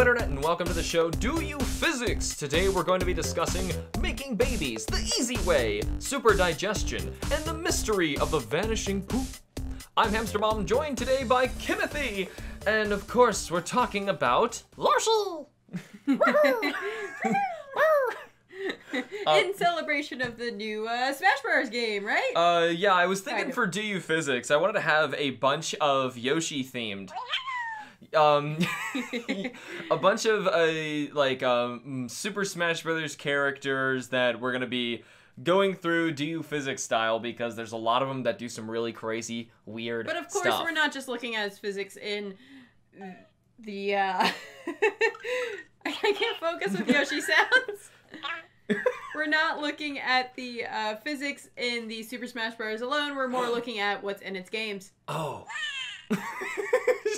Internet, and welcome to the show Do You Physics? Today we're going to be discussing making babies the easy way, super digestion, and the mystery of the vanishing poop. I'm Hamster Mom, joined today by Kimothy, and of course we're talking about Larshall. in celebration of the new uh, Smash Bros. game, right? Uh, yeah, I was thinking for Do You Physics, I wanted to have a bunch of Yoshi themed. Um, a bunch of uh, like um, Super Smash Brothers characters that we're gonna be going through Do Physics style because there's a lot of them that do some really crazy, weird. but of course, stuff. we're not just looking at physics in the. Uh... I can't focus with Yoshi sounds. we're not looking at the uh, physics in the Super Smash Bros. alone. We're more looking at what's in its games. Oh.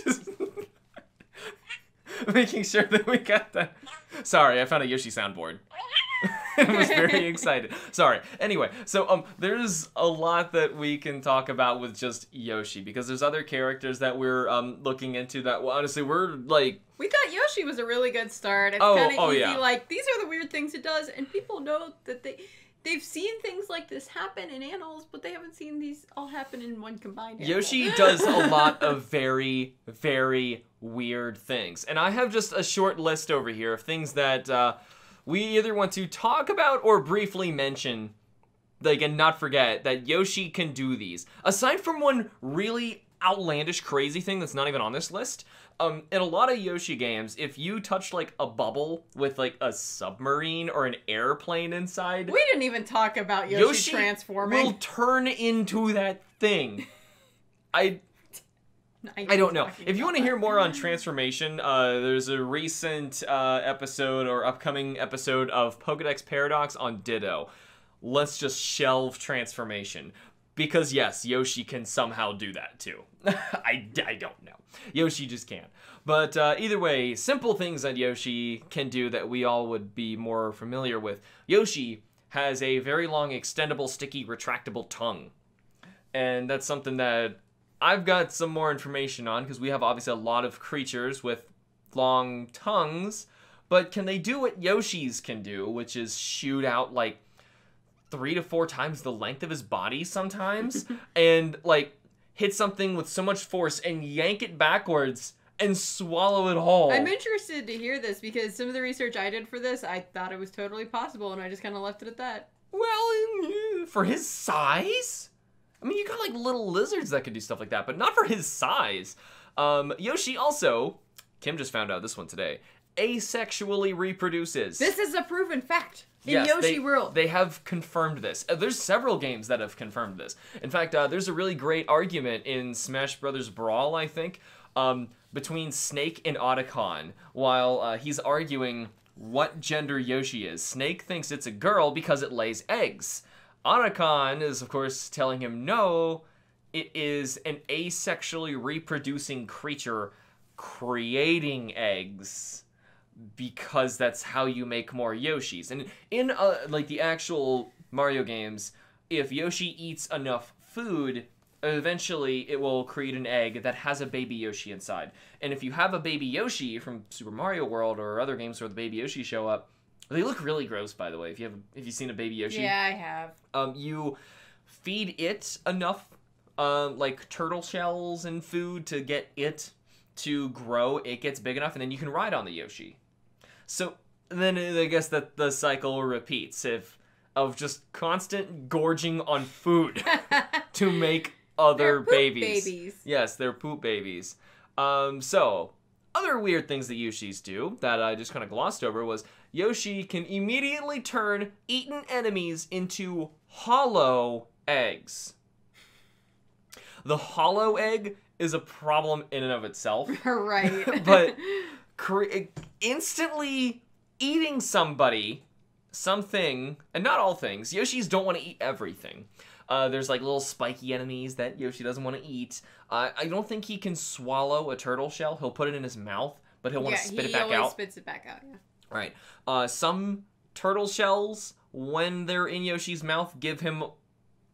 Just making sure that we got that. Sorry, I found a Yoshi soundboard. I was very excited. Sorry. Anyway, so um, there's a lot that we can talk about with just Yoshi because there's other characters that we're um looking into that well, honestly we're like We thought Yoshi was a really good start. It's Oh, kind of oh, easy. yeah. Like these are the weird things it does, and people know that they they've seen things like this happen in animals, but they haven't seen these all happen in one combined. Animal. Yoshi does a lot of very, very weird things. And I have just a short list over here of things that uh, we either want to talk about or briefly mention. Like, and not forget that Yoshi can do these. Aside from one really outlandish, crazy thing that's not even on this list, um, in a lot of Yoshi games, if you touch like a bubble with like a submarine or an airplane inside, We didn't even talk about Yoshi, Yoshi transforming. will turn into that thing. I I don't know. If you want to hear more on transformation, uh, there's a recent uh, episode or upcoming episode of Pokedex Paradox on Ditto. Let's just shelve transformation. Because, yes, Yoshi can somehow do that too. I, I don't know. Yoshi just can't. But uh, either way, simple things that Yoshi can do that we all would be more familiar with. Yoshi has a very long, extendable, sticky, retractable tongue and that's something that I've got some more information on because we have obviously a lot of creatures with long tongues, but can they do what Yoshi's can do, which is shoot out like three to four times the length of his body sometimes and like hit something with so much force and yank it backwards and swallow it whole? I'm interested to hear this because some of the research I did for this, I thought it was totally possible, and I just kind of left it at that. Well, mm, for his size? I mean, you got like little lizards that could do stuff like that, but not for his size. Um, Yoshi also, Kim just found out this one today, asexually reproduces. This is a proven fact in Yes, Yoshi they, World. They have confirmed this. Uh, there's several games that have confirmed this. In fact, uh, there's a really great argument in Smash Brothers Brawl, I think, um, between Snake and Otacon, while uh, he's arguing what gender Yoshi is. Snake thinks it's a girl because it lays eggs. Otacon is, of course, telling him no, it is an asexually reproducing creature creating eggs because that's how you make more Yoshis. And in uh, like the actual Mario games, if Yoshi eats enough food, eventually it will create an egg that has a baby Yoshi inside. And if you have a baby Yoshi from Super Mario World or other games where the baby Yoshi show up, they look really gross by the way. If you have if you've seen a baby Yoshi, yeah, I have. um, you feed it enough uh, like turtle shells and food to get it to grow. It gets big enough, and then you can ride on the Yoshi. So then I guess that the cycle repeats if of just constant gorging on food to make other poop babies. babies. Yes, they're poop babies. Um, so other weird things that Yoshis do that I just kind of glossed over was Yoshi can immediately turn eaten enemies into hollow eggs. The hollow egg is a problem in and of itself, right. but cre- instantly eating somebody, something, and not all things. Yoshis don't want to eat everything. Uh, there's like little spiky enemies that Yoshi doesn't want to eat. Uh, I don't think he can swallow a turtle shell. He'll put it in his mouth, but he'll want yeah, to spit he it back always out. spits it back out. Yeah. Right. Uh, some turtle shells, when they're in Yoshi's mouth, give him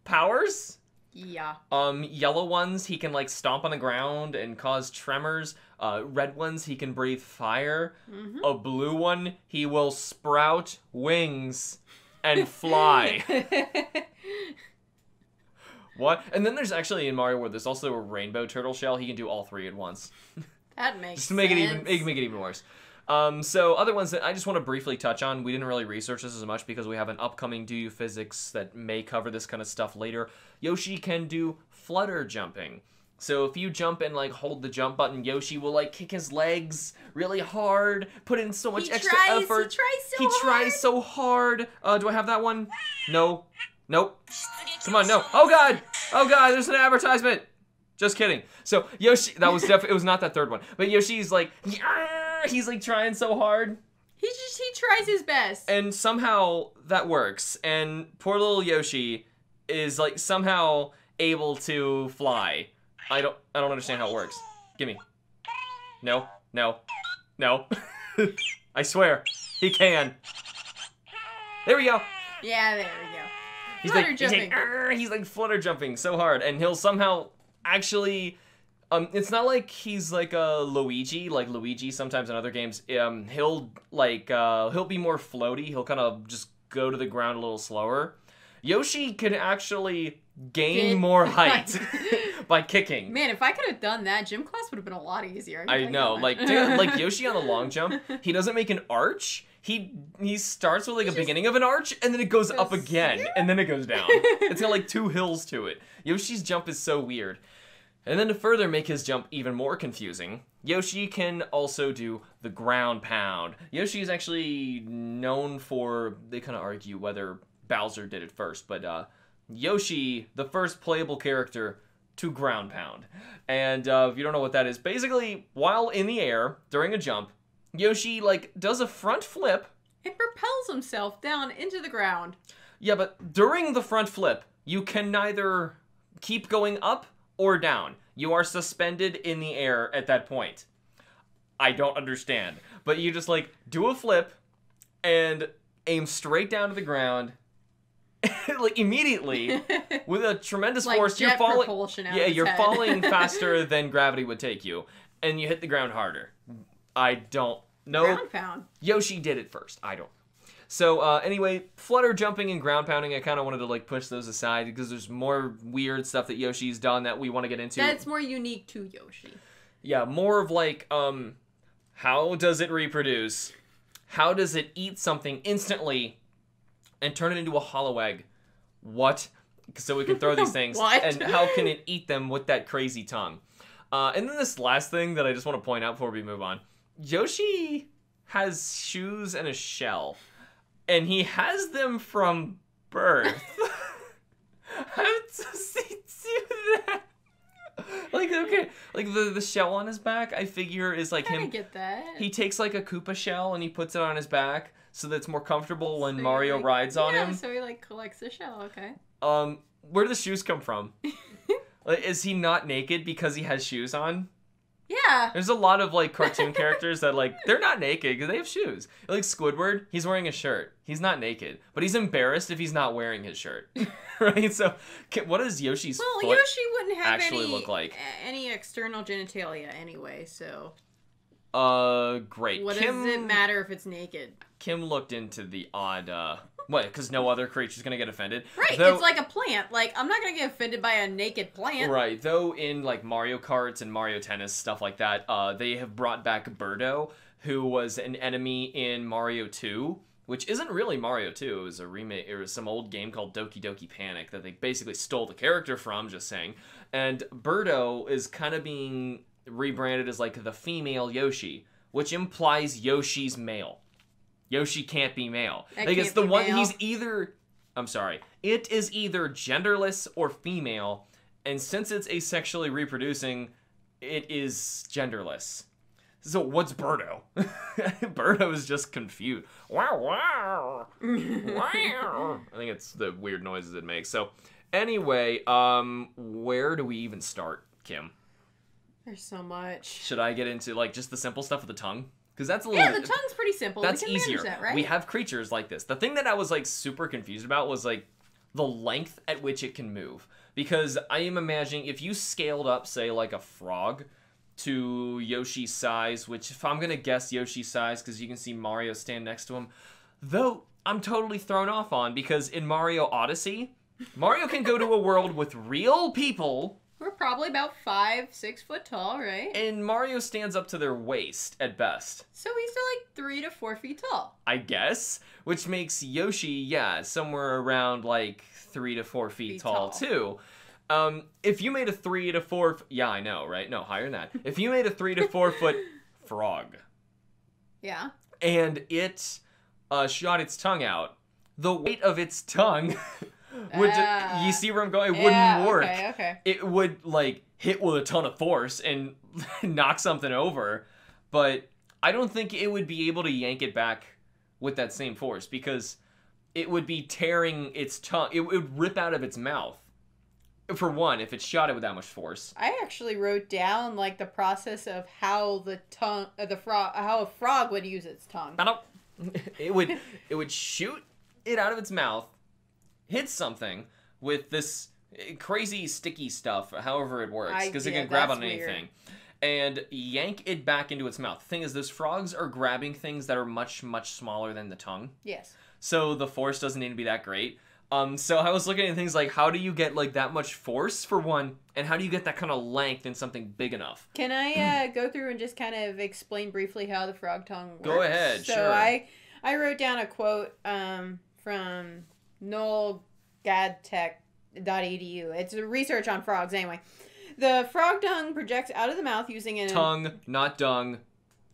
powers. Yeah. Um, yellow ones he can like stomp on the ground and cause tremors. Uh, red ones he can breathe fire. Mhm. A blue one he will sprout wings and fly. what? And then there's actually in Mario World there's also a rainbow turtle shell. He can do all three at once. that makes just to make it even make, make it even worse. Um, so other ones that I just want to briefly touch on. We didn't really research this as much because we have an upcoming Do You Physics that may cover this kind of stuff later. Yoshi can do flutter jumping. So if you jump and like hold the jump button, Yoshi will like kick his legs really hard, put in so much He extra tries, effort. He tries so He hard. tries so hard. Uh, do I have that one? No. Nope. Come on, no. Oh god. Oh god, there's an advertisement. Just kidding. So Yoshi, that was definitely it was not that third one, but Yoshi's like, "Yeah," he's like trying so hard, He just he tries his best. and somehow that works. And poor little Yoshi is like somehow able to fly. I don't I don't understand how it works. Gimme. No, no, no. I swear, he can. There we go. yeah, there we go. He's Flutter like, jumping. He's like, he's like flutter jumping so hard, and he'll somehow actually. Um, it's not like he's like a Luigi, like Luigi. Sometimes in other games, um, he'll like uh, he'll be more floaty. He'll kind of just go to the ground a little slower. Yoshi can actually gain Get- more height by kicking. Man, if I could have done that, gym class would have been a lot easier. can I know, like dude, like Yoshi on the long jump, he doesn't make an arch. He he starts with like a just beginning of an arch and then it goes up again here? and then it goes down. it's got like two hills to it. Yoshi's jump is so weird. And then to further make his jump even more confusing, Yoshi can also do the ground pound. Yoshi is actually known for they kind of argue whether Bowser did it first, but uh Yoshi, the first playable character to ground pound. And uh, if you don't know what that is, basically, while in the air during a jump, Yoshi like does a front flip. It propels himself down into the ground. Yeah, but during the front flip, you can neither keep going up or down. You are suspended in the air at that point. I don't understand, but you just like do a flip and aim straight down to the ground. like immediately with a tremendous like force, you're falling. Yeah, you're head. falling faster than gravity would take you, and you hit the ground harder. I don't know. ground pound. Yoshi did it first. I don't. So uh, anyway, flutter jumping and ground pounding. I kind of wanted to like push those aside because there's more weird stuff that Yoshi's done that we want to get into. That's more unique to Yoshi. Yeah, more of like um, how does it reproduce? How does it eat something instantly and turn it into a hollow egg? What? So we can throw these things. What? And how can it eat them with that crazy tongue? Uh, and then this last thing that I just want to point out before we move on Yoshi has shoes and a shell, and he has them from birth. How does he do that? Like okay, like the the shell on his back, I figure is like I him. get that. He takes like a Koopa shell and he puts it on his back so that it's more comfortable when So Mario like- rides on yeah, him. So he like collects the shell. Okay. Um, where do the shoes come from? Like, is he not naked because he has shoes on? Yeah. There's a lot of like cartoon characters that like they're not naked because they have shoes. Like Squidward, he's wearing a shirt. He's not naked, but he's embarrassed if he's not wearing his shirt, right? So, can, what is Yoshi's Well? Yoshi wouldn't have actually any look like? any external genitalia anyway. So Uh, great. what Kim, does it matter if it's naked? Kim looked into the odd uh, what? Because no other creature's gonna get offended. Right. Though- It's like a plant. Like I'm not gonna get offended by a naked plant. Right, though in like Mario Karts and Mario Tennis stuff like that, uh, they have brought back Birdo, who was an enemy in Mario 2, which isn't really Mario 2. It was a remake. It was some old game called Doki Doki Panic that they basically stole the character from. Just saying, and Birdo is kind of being rebranded as like the female Yoshi, which implies Yoshi's male. Yoshi can't be male. That like it's the one male. he's either I'm sorry. It is either genderless or female, and since it's asexually reproducing, it is genderless. So what's Birdo? Birdo is just confused. Wow, wow, wow. I think it's the weird noises it makes. So anyway, um, where do we even start, Kim? There's so much. Should I get into like just the simple stuff with the tongue? Because that's a little. Yeah, the tongue's pretty simple. That's we can easier. that, right? We have creatures like this. The thing that I was like super confused about was like the length at which it can move. because I am imagining if you scaled up, say, like a frog to Yoshi's size, which if I'm gonna guess Yoshi's size, because you can see Mario stand next to him, though I'm totally thrown off on because in Mario Odyssey, Mario can go to a world with real people. We're probably about five, six foot tall, right? And Mario stands up to their waist at best. So he's still like three to four feet tall. I guess, which makes Yoshi, yeah, somewhere around like three to four feet, Feet tall, tall. too. Um, if you made a three to four, yeah, I know, right? No, higher than that. If you made a three to four foot frog Yeah. and it uh, shot its tongue out, the weight of its tongue would, Ah. you see where I'm going? It yeah, wouldn't work. Okay, okay. It would like hit with a ton of force and knock something over, but I don't think it would be able to yank it back with that same force because it would be tearing its tongue. It would rip out of its mouth. For one, if it shot it with that much force. I actually wrote down like the process of how the tongue, uh, the frog, how a frog would use its tongue. It would it would shoot it out of its mouth, hit something with this crazy sticky stuff, however it works, because it can grab on weird. anything, and yank it back into its mouth. The thing is, those frogs are grabbing things that are much much smaller than the tongue, Yes. so the force doesn't need to be that great. Um, so I was looking at things like how do you get like that much force for one, and how do you get that kind of length in something big enough? Can I uh, go through and just kind of explain briefly how the frog tongue works? Go ahead, So sure. I I wrote down a quote um, from Noel Gadtech.edu. It's a research on frogs anyway. The frog dung projects out of the mouth using an Tongue, not dung.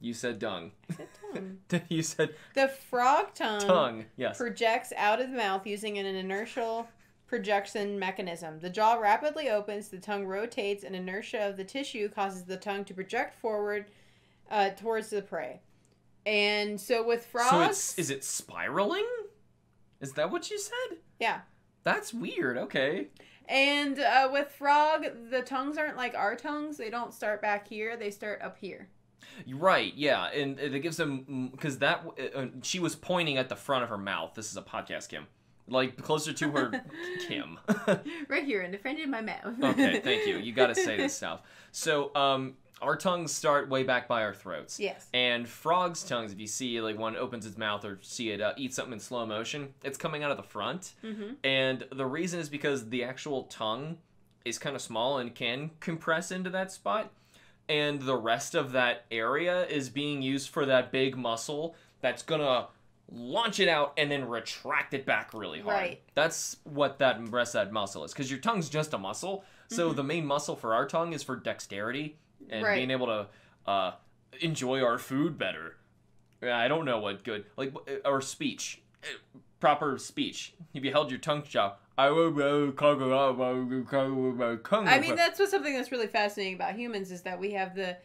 You said dung. I said tongue. you said The frog tongue, tongue. Yes. projects out of the mouth using an inertial projection mechanism. The jaw rapidly opens, the tongue rotates, and inertia of the tissue causes the tongue to project forward uh, towards the prey. And so with frogs, So is it spiraling? Is that what you said? yeah. That's weird. Okay. And uh, with frog, the tongues aren't like our tongues. They don't start back here; they start up here. Right. Yeah, and it gives them because that uh, she was pointing at the front of her mouth. This is a podcast, Kim. Like closer to her, Kim. Right here in the front of my mouth. okay, thank you. You got to say this stuff. So, um, our tongues start way back by our throats. Yes. And frogs' tongues, if you see like one opens its mouth or see it uh, eat something in slow motion, it's coming out of the front. Mm-hmm. And the reason is because the actual tongue is kind of small and can compress into that spot. And the rest of that area is being used for that big muscle that's gonna launch it out and then retract it back really hard. Right. That's what that rest of that muscle is. Because your tongue's just a muscle. So the main muscle for our tongue is for dexterity and Right. being able to uh, enjoy our food better. I don't know what good like uh, or speech, Uh, proper speech. If you held your tongue shut, I mean, that's what's something that's really fascinating about humans is that we have the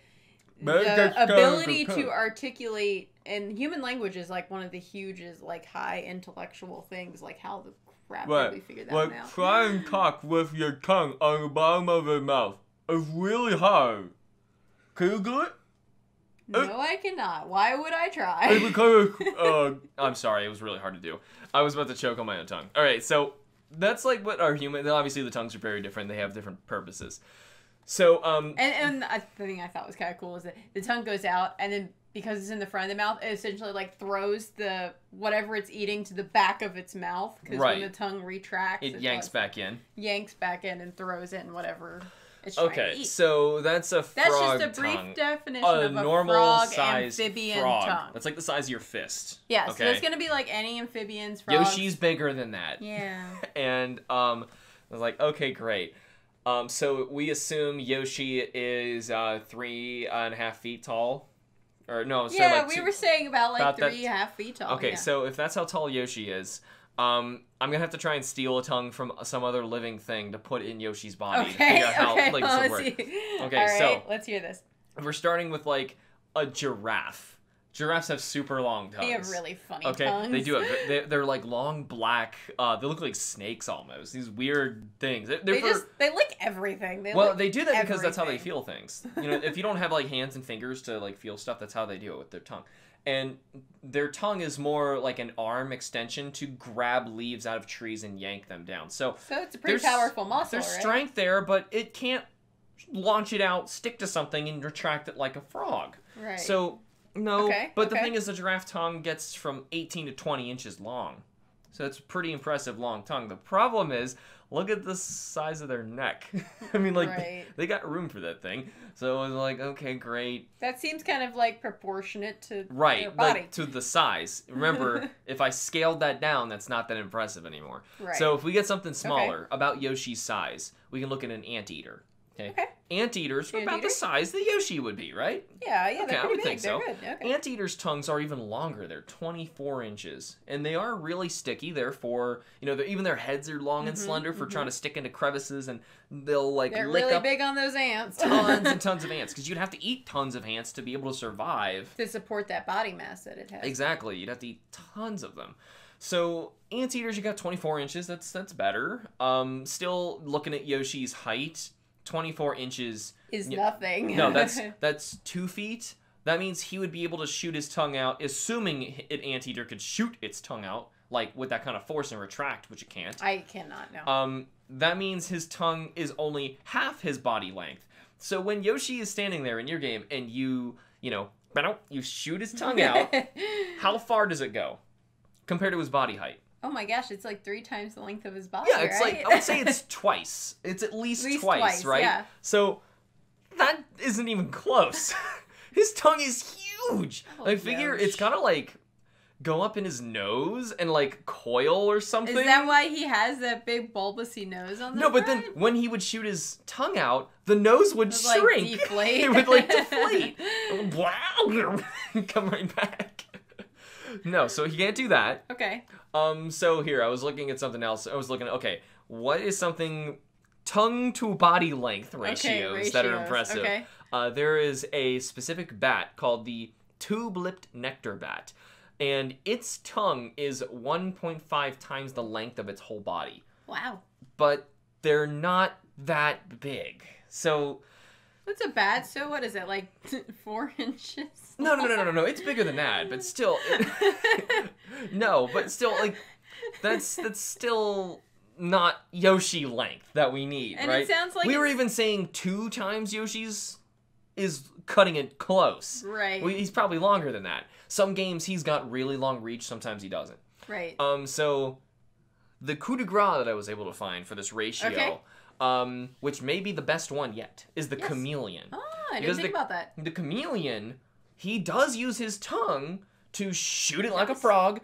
the ability to articulate and human language is like one of the hugest like high intellectual things like how the crap did we figure that Like out try and talk with your tongue on the bottom of your mouth. It's really hard. Can you do it? no i cannot why would i It's try because uh, I'm sorry, it was really hard to do. I was about to choke on my own tongue. All right, so that's like what our human. Obviously, the tongues are very different. They have different purposes. So, um, and and the thing i thought was kind of cool is that the tongue goes out and then because it's in the front of the mouth it essentially like throws the whatever it's eating to the back of its mouth because Right. when the tongue retracts it yanks does- back in. yanks back in and throws in whatever it's trying to Okay, so that's a That's frog just a brief tongue. definition a of a normal frog size amphibian frog. tongue. That's like the size of your fist. Yeah, okay. so it's gonna be like any amphibians. Frogs. Yoshi's bigger than that. Yeah. and um, I was like, okay, great. Um, so we assume Yoshi is uh, three and a half feet tall, or no? So yeah, like we two- were saying about like about that- three and a half feet tall. Okay, yeah. so if that's how tall Yoshi is, um, I'm gonna have to try and steal a tongue from some other living thing to put in Yoshi's body. to Okay, figure out how, okay, like, this would work. see. Okay, right, so- let's hear this. We're starting with like a giraffe. Giraffes have super long tongues. They have really funny Okay, tongues. they do have. They, they're like long black. Uh, they look like snakes almost. These weird things. They're, they're They for, just they lick everything. They well, they do that because that's how they feel things. You know, if you don't have like hands and fingers to like feel stuff, that's how they do it with their tongue. And their tongue is more like an arm extension to grab leaves out of trees and yank them down. So So it's a pretty powerful muscle, there's right? strength there, but it can't launch it out, stick to something, and retract it like a frog. Right. So no, Okay, but the thing is, the giraffe tongue gets from 18 to 20 inches long, so it's a pretty impressive long tongue. The problem is, look at the size of their neck. I mean, like Right. they got room for that thing. So it was like, okay, great, that seems kind of like proportionate to right, body. like to the size. Remember, if I scaled that down, that's not that impressive anymore. right. So if we get something smaller, about Yoshi's size, we can look at an anteater. Okay. Okay. Anteaters are about the size the Yoshi would be, right? yeah, yeah, Okay, they're I would big. think they're so. good. Okay. Anteaters' tongues are even longer. They're 24 inches, and they are really sticky. Therefore, you know, even their heads are long and Mhm, slender for trying to stick into crevices, and they'll like They're lick really up big on those ants. tons and tons of ants because you'd have to eat tons of ants to be able to survive. to support that body mass that it has. Exactly, you'd have to eat tons of them. So anteaters, you got 24 inches. That's that's better. Um, still looking at Yoshi's height, 24 inches. Is Yeah. nothing. No, that's that's two feet. That means he would be able to shoot his tongue out, assuming an anteater could shoot its tongue out, like with that kind of force and retract, which it can't. I cannot know. Um, that means his tongue is only half his body length. So when Yoshi is standing there in your game and you, you know, you shoot his tongue out, how far does it go compared to his body height? Oh my gosh, it's like three times the length of his body. Yeah, it's right? like I would say it's twice. It's at least, At least twice, twice, right? yeah. So that isn't even close. his tongue is huge. Oh, I figure it's kind gotta like go up in his nose and like coil or something. Is that why he has that big bulbousy nose on the no, but then when he would shoot his tongue out, the nose would It would, like, shrink. deflate. it would like deflate. Wow! Come right back. No, so he can't do that. okay. Um, so here I was looking at something else. I was looking okay, what is something tongue to body length ratios, okay, that are impressive? Okay. Uh, there is a specific bat called the tube-lipped nectar bat, and its tongue is 1.5 times the length of its whole body. Wow. But they're not that big. So What's a bat? So what is it like four inches? no, no, no, no, no, no. It's bigger than that, but still, no, but still, like that's that's still not Yoshi length that we need, And right? it sounds like we were even saying two times Yoshi's is cutting it close. Right. We, he's probably longer than that. Some games he's got really long reach. Sometimes he doesn't. right. Um, so the coup de grace that I was able to find for this ratio, Okay. Um, which may be the best one yet, is the Yes. chameleon. oh, I didn't because think the- about that. The chameleon, he does use his tongue to shoot it like a frog,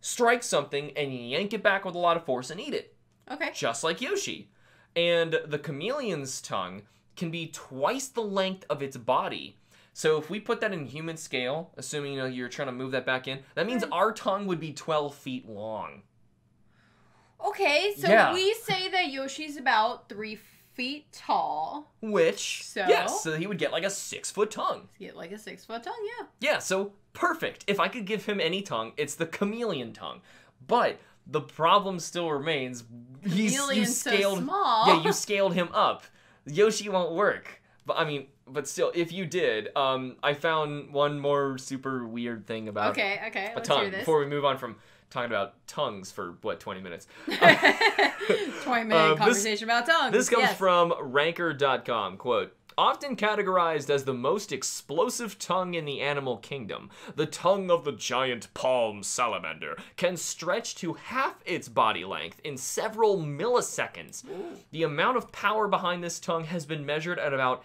strike something, and yank it back with a lot of force and eat it, Okay. just like Yoshi. And the chameleon's tongue can be twice the length of its body. So if we put that in human scale, assuming you know you're trying to move that back in, that means Right. our tongue would be 12 feet long. Okay, so Yeah. we say that Yoshi's about three feet tall. Which, So? yes, so he would get like a six foot tongue. Get like a six foot tongue, yeah. Yeah, so perfect. If I could give him any tongue, it's the chameleon tongue. But the problem still remains. He's, you Chameleon's so scaled, small. Yeah, you scaled him up. Yoshi won't work. But I mean, but still, if you did, um, I found one more super weird thing about Okay, okay. a Let's tongue hear this. before we move on from talking about tongues for what 20 minutes. Um, 20 minute um, this- conversation about tongues. This comes yes. from ranker.com. Quote, Often categorized as the most explosive tongue in the animal kingdom, the tongue of the giant palm salamander can stretch to half its body length in several milliseconds. The amount of power behind this tongue has been measured at about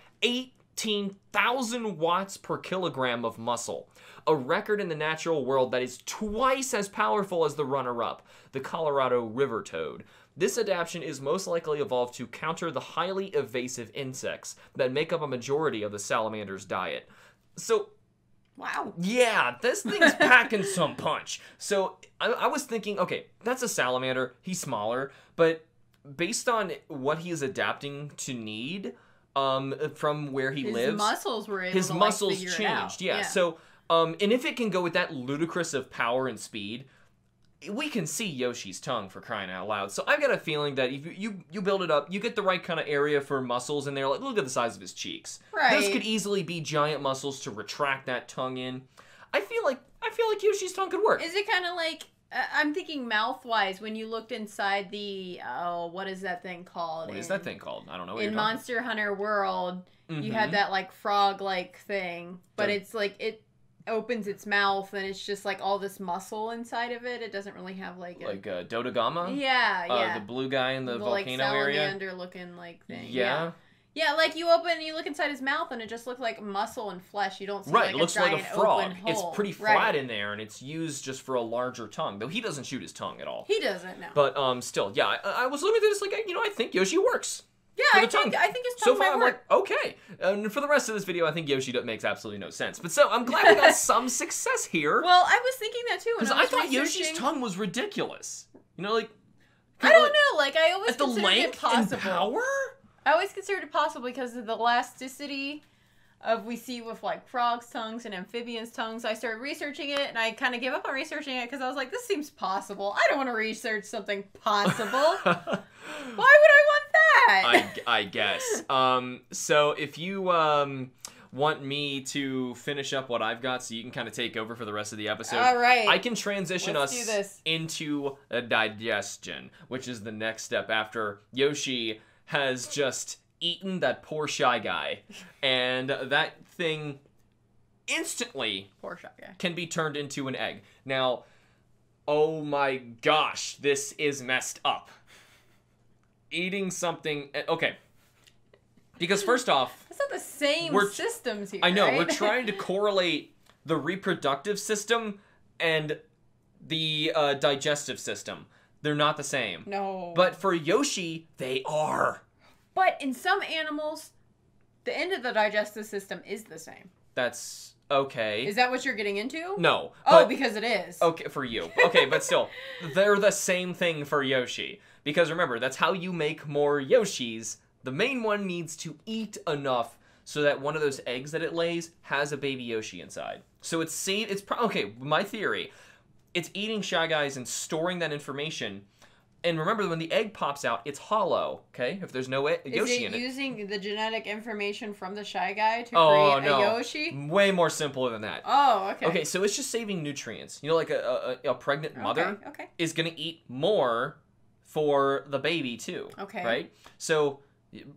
18,000 watts per kilogram of muscle, a record in the natural world that is twice as powerful as the runner up, the Colorado river toad. This adaptation is most likely evolved to counter the highly evasive insects that make up a majority of the salamander's diet. So, Wow. yeah, this thing's packing some punch. So, I, I was thinking, okay, that's a salamander. He's smaller, but based on what he is adapting to need um, from where he His lives, His muscles were able his to, like, muscles it changed. out. Yeah. So, um, and if it can go with that ludicrous of power and speed, we can see Yoshi's tongue for crying out loud. So I've got a feeling that if you you, you build it up, you get the right kind of area for muscles in there. Like look at the size of his cheeks. Those could easily be giant muscles to retract that tongue in. I feel like I feel like Yoshi's tongue could work. Is it kind of like I'm thinking mouth wise when you looked inside the oh what is that thing called? What in, is that thing called? I don't know. What in you're talking- Monster Hunter World, you had Mhm. that like frog like thing, but The- it's like it opens its mouth and it's just like all this muscle inside of it. It doesn't really have like a like uh, Dodogama. yeah Uh, yeah the blue guy in the, like volcano area. salamander looking like thing. Yeah. Yeah, like you open, and you look inside his mouth, and it just looks like muscle and flesh. You don't see Right, like it looks a like a frog. It's pretty Right. flat in there, and it's used just for a larger tongue. Though he doesn't shoot his tongue at all. He doesn't know. But um, still, yeah, I, I was looking at this like, you know, I think Yoshi works. yeah, I think. I think his tongue So far, I'm work. like, okay. And for the rest of this video, I think Yoshi makes absolutely no sense. But so I'm glad we got some success here Well, I was thinking that too. because I, I thought Yoshi's tongue was ridiculous. You know, like I don't know. Like I always At the length and power. I always considered it possible because of the elasticity of we see with like frogs' tongues and amphibians' tongues. I started researching it, and I kind of gave up on researching it because I was like, this seems possible. I don't want to research something possible. Why would I want that? I, I guess. Um, so if you um, want me to finish up what I've got so you can kind of take over for the rest of the episode, All right. I can transition Let's us this. into a digestion, which is the next step after Yoshi has just eaten that poor shy guy. And that thing instantly Poor shot guy. can be turned into an egg. Now, oh my gosh, this is messed up. Eating something. eh, Okay. Because first off, That's not the same We're- systems here. I know right? we're trying to correlate the reproductive system and the uh, digestive system. They're not the same. no. But for Yoshi, they are. but in some animals, the end of the digestive system is the same. That's okay. Is that what you're getting into? no. Oh, but- because it is. Okay, for you. Okay, but still, they're the same thing for Yoshi. Because remember, that's how you make more Yoshis. The main one needs to eat enough so that one of those eggs that it lays has a baby Yoshi inside. So it's same. It's pro- okay. My theory, it's eating Shy Guys and storing that information. And remember, when the egg pops out, it's hollow. Okay, if there's no e- Yoshi it in it. using the genetic information from the shy guy to Oh create no, a Yoshi? way more simple than that. Oh, okay. Okay, so it's just saving nutrients. You know, like a, a, a pregnant mother Okay. okay. is going to eat more for the baby too. Okay. Right? So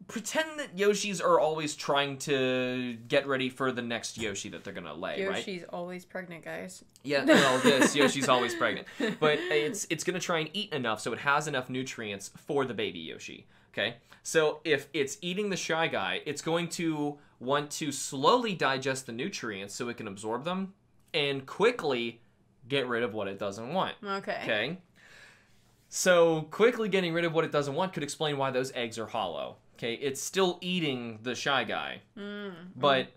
pretend that Yoshis are always trying to get ready for the next Yoshi that they're going to lay, right? Yoshi's always pregnant, guys. Yeah, well, this Yoshi's always pregnant. But it's it's going to try and eat enough so it has enough nutrients for the baby Yoshi. Okay? So if it's eating the shy guy, it's going to want to slowly digest the nutrients so it can absorb them and quickly get rid of what it doesn't want. Okay. Okay. So quickly getting rid of what it doesn't want could explain why those eggs are hollow. Okay, it's still eating the shy guy, Mm. but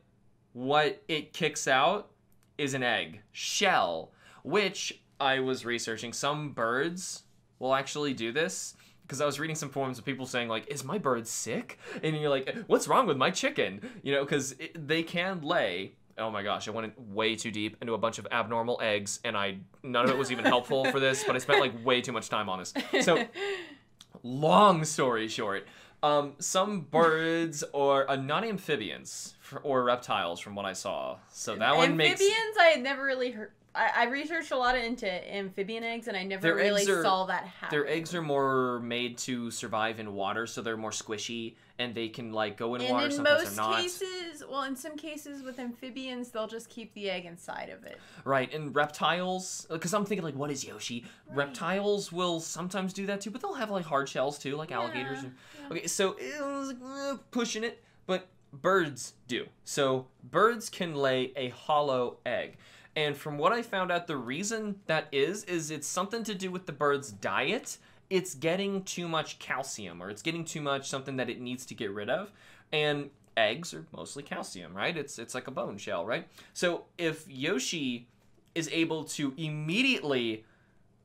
what it kicks out is an egg shell, which I was researching. Some birds will actually do this because I was reading some forums of people saying like, "Is my bird sick?" And you're like, "What's wrong with my chicken?" You know, because they can lay. Oh my gosh, I went way too deep into a bunch of abnormal eggs, and I none of it was even helpful for this. But I spent like way too much time on this. So long story short, um, some birds or uh, not amphibians or reptiles, from what I saw. So that one amphibians, makes I had never really heard. I, I researched a lot into amphibian eggs, and I never Their really are- saw that happen. their eggs are more made to survive in water, so they're more squishy and they can like go in and water. in sometimes most they're not. cases, well, in some cases with amphibians, they'll just keep the egg inside of it. Right, and reptiles, because I'm thinking like, what is Yoshi? Right. Reptiles will sometimes do that too, but they'll have like hard shells too, like alligators. And... yeah. Okay, so it was uh, pushing it, but birds do. So birds can lay a hollow egg. And from what I found out, the reason that is, is it's something to do with the bird's diet. It's getting too much calcium, or it's getting too much something that it needs to get rid of. And eggs are mostly calcium, right? It's it's like a bone shell, right? So if Yoshi is able to immediately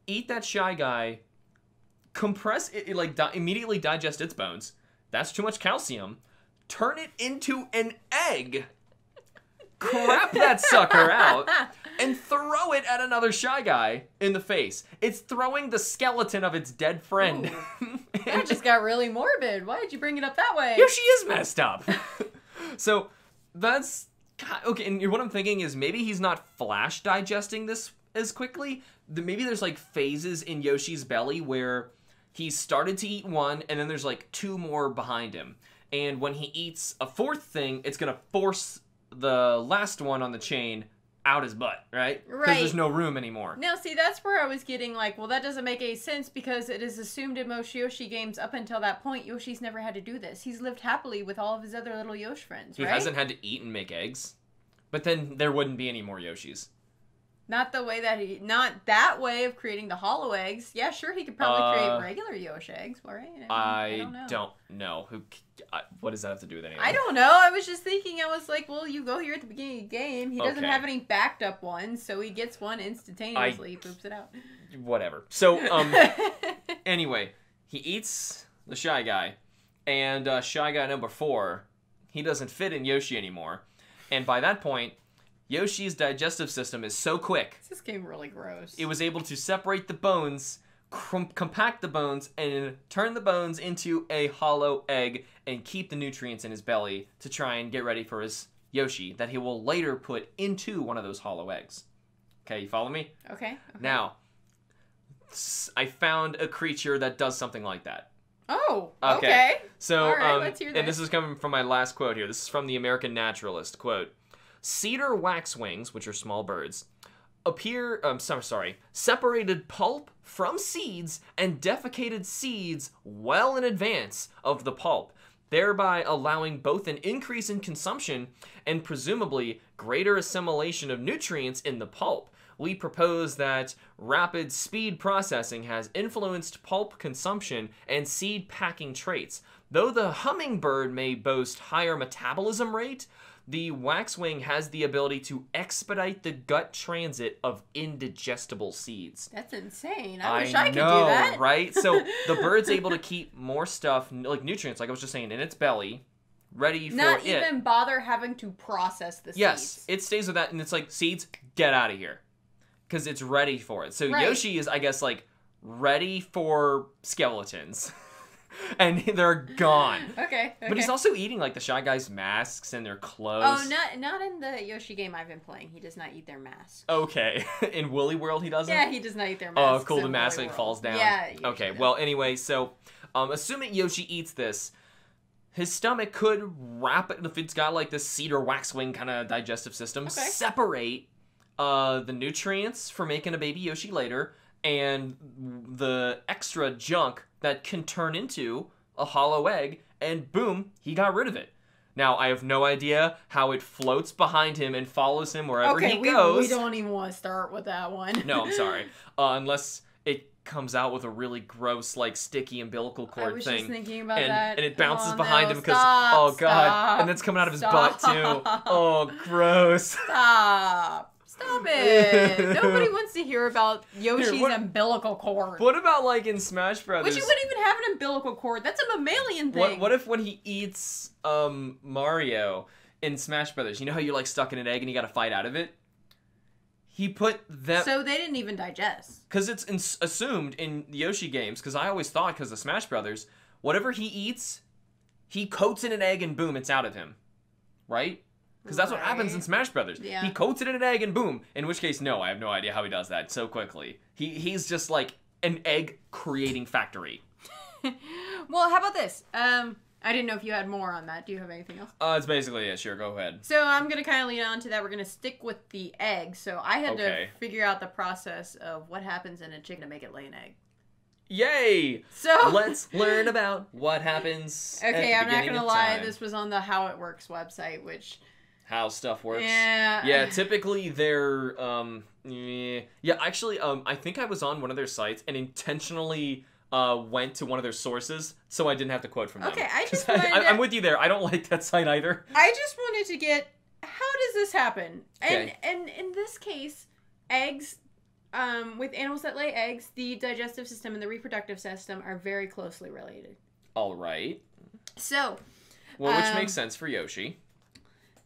eat that shy guy, compress it, like di- immediately digest its bones. That's too much calcium. Turn it into an egg. Crap that sucker out and throw it at another shy guy in the face. It's throwing the skeleton of its dead friend. That just got really morbid. Why did you bring it up that way? Yoshi is messed up. so that's okay, and what I'm thinking is maybe he's not flash digesting this as quickly. Maybe there's like phases in Yoshi's belly where he started to eat one, and then there's like two more behind him. And when he eats a fourth thing, it's gonna force the last one on the chain out his butt, right? Right. Because there's no room anymore. Now, see, that's where I was getting like, well, that doesn't make any sense because it is assumed in most Yoshi games up until that point, Yoshi's never had to do this. He's lived happily with all of his other little Yoshi friends, He right? hasn't had to eat and make eggs. But then there wouldn't be any more Yoshis. Not the way that he, not that way of creating the hollow eggs. Yeah, sure, he could probably Uh, create regular Yoshi eggs, right? I, don't know. don't know. Who? I- What does that have to do with anything? I don't know. I was just thinking. I was like, well, you go here at the beginning of the game. He doesn't Okay. have any backed up ones, so he gets one instantaneously. he poops it out. Whatever. So, um, anyway, he eats the shy guy, and uh, shy guy number four, he doesn't fit in Yoshi anymore, and by that point, Yoshi's digestive system is so quick this game really gross. it was able to separate the bones, compact the bones, and turn the bones into a hollow egg and keep the nutrients in his belly to try and get ready for his Yoshi that he will later put into one of those hollow eggs. Okay, you follow me? okay. okay. Now, I found a creature that does something like that. Oh. Okay. Okay. So, All right, um, let's hear and this. is coming from my last quote here. This is from the American Naturalist. Quote: Cedar waxwings, which are small birds, appear. Um, so, sorry, separated pulp from seeds and defecated seeds well in advance of the pulp, thereby allowing both an increase in consumption and presumably greater assimilation of nutrients in the pulp. We propose that rapid speed processing has influenced pulp consumption and seed packing traits. Though the hummingbird may boast higher metabolism rate, the waxwing has the ability to expedite the gut transit of indigestible seeds. That's insane. I, wish I could do that. right? So the bird's able to keep more stuff, like nutrients, like I was just saying, in its belly, ready for Not it. even bother having to process the yes, seeds. it stays with that, and it's like seeds, get out of here, because it's ready for it. So Right. Yoshi is, I guess, like ready for skeletons, and they're gone. Okay. okay. But he's also eating like the shy guy's masks and their clothes. Oh, not not in the Yoshi game I've been playing. He does not eat their masks. Okay, in Woolly World he doesn't. Yeah, he does not eat their masks. Oh, cool. The mask like falls down. Yeah. Yoshi Okay. does. Well, anyway, so um, assuming Yoshi eats this, his stomach could rapid if it's got like this cedar waxwing kind of digestive system, Okay. separate uh, the nutrients for making a baby Yoshi later, and the extra junk that can turn into a hollow egg, and boom, he got rid of it. Now I have no idea how it floats behind him and follows him wherever okay, he we, goes. we don't even want to start with that one. No, I'm sorry. Uh, unless it comes out with a really gross, like sticky umbilical I cord was thing. just thinking about and, that. and it bounces Oh, behind no, him because oh god, stop, and that's coming out of his butt too. Oh, gross. Stop. Stop it. Nobody wants to hear about Yoshi's what- umbilical cord. What about like in Smash Brothers? Which you wouldn't even have an umbilical cord. That's a mammalian thing. what what if when he eats um Mario in Smash Brothers, you know how you're like stuck in an egg and you got to fight out of it? He put them so they didn't even digest. because it's ins- assumed in Yoshi games. Because I always thought, because of Smash Brothers, whatever he eats, he coats in an egg and boom, it's out of him, right? Because that's what happens in Smash Brothers. Yeah. He coats it in an egg and boom. In which case, no, I have no idea how he does that so quickly. He he's just like an egg creating factory. well, how about this? Um, I didn't know if you had more on that. Do you have anything else? Uh, it's basically it. Sure, go ahead. So I'm gonna kind of lean on to that. We're gonna stick with the egg. So I had Okay. to figure out the process of what happens in a chicken to make it lay an egg. Yay! So Let's learn about what happens. Okay, I'm not gonna lie. This was on the How It Works website, which how stuff works. yeah, Yeah, typically they're um yeah, actually um I think I was on one of their sites and intentionally uh went to one of their sources so I didn't have to quote from them. Okay, I just I, I, am with you there. I don't like that site either. I just wanted to get how does this happen? And Okay. and in this case, eggs um, with animals that lay eggs, the digestive system and the reproductive system are very closely related. All right. So, Well, which Um, makes sense for Yoshi.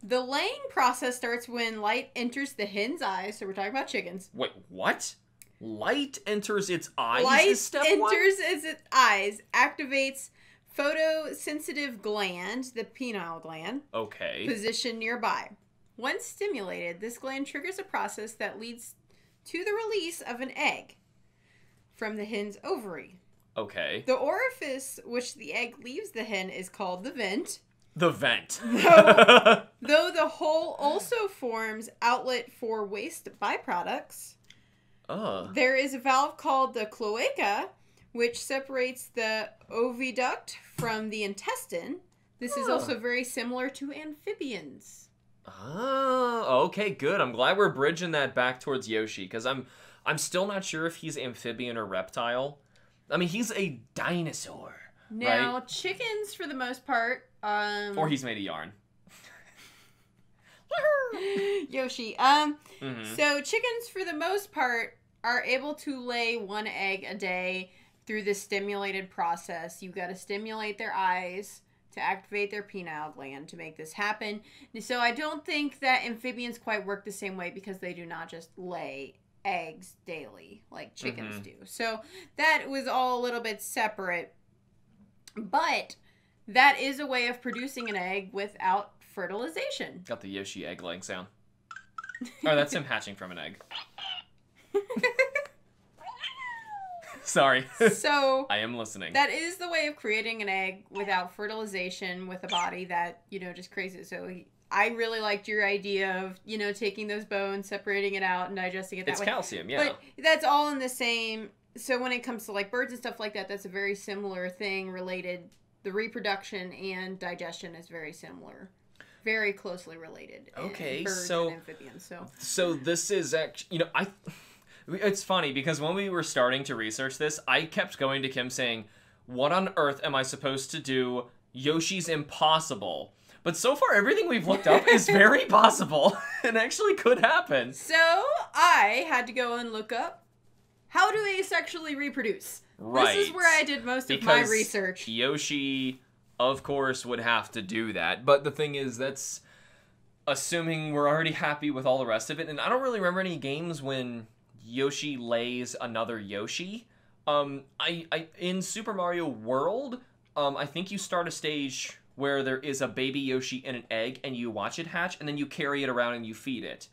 The laying process starts when light enters the hen's eyes. So we're talking about chickens. Wait, what? Light enters its eyes. light step one? enters its eyes, activates photosensitive gland, the pineal gland, Okay. position nearby. Once stimulated, this gland triggers a process that leads to the release of an egg from the hen's ovary. Okay. The orifice which the egg leaves the hen is called the vent. The vent. Though, though the hole also forms outlet for waste byproducts, oh. there is a valve called the cloaca, which separates the oviduct from the intestine. This is Oh. also very similar to amphibians. Oh, okay, good. I'm glad we're bridging that back towards Yoshi because I'm I'm still not sure if he's amphibian or reptile. I mean, he's a dinosaur, Now, chickens, for the most part, um, or he's made of yarn. Yoshi. Um, hmm so chickens, for the most part, are able to lay one egg a day through the stimulated process. You've got to stimulate their eyes to activate their pineal gland to make this happen. So I don't think that amphibians quite work the same way because they do not just lay eggs daily like chickens Mhm. do. So that was all a little bit separate. But that is a way of producing an egg without fertilization. Got the Yoshi egg laying sound. Oh, that's him hatching from an egg. Sorry. so I am listening. that is the way of creating an egg without fertilization with a body that you know just creates it so he, i really liked your idea of you know taking those bones separating it out and digesting it that it's way calcium, yeah. but that's all in the same so when it comes to like birds and stuff like that that's a very similar thing related the reproduction and digestion is very similar very closely related in Okay, so- amphibians so So this is actually, you know, I. It's funny because when we were starting to research this, I kept going to Kim saying, "What on earth am I supposed to do? Yoshi's impossible." But so far, everything we've looked up is very possible and actually could happen. so i had to go and look up how do asexually reproduce Right. This is where I did most of my research. Yoshi, of course, would have to do that. But the thing is, that's assuming we're already happy with all the rest of it. And I don't really remember any games when Yoshi lays another Yoshi. Um, I, I in Super Mario World, um, I think you start a stage where there is a baby Yoshi in an egg, and you watch it hatch, and then you carry it around and you feed it.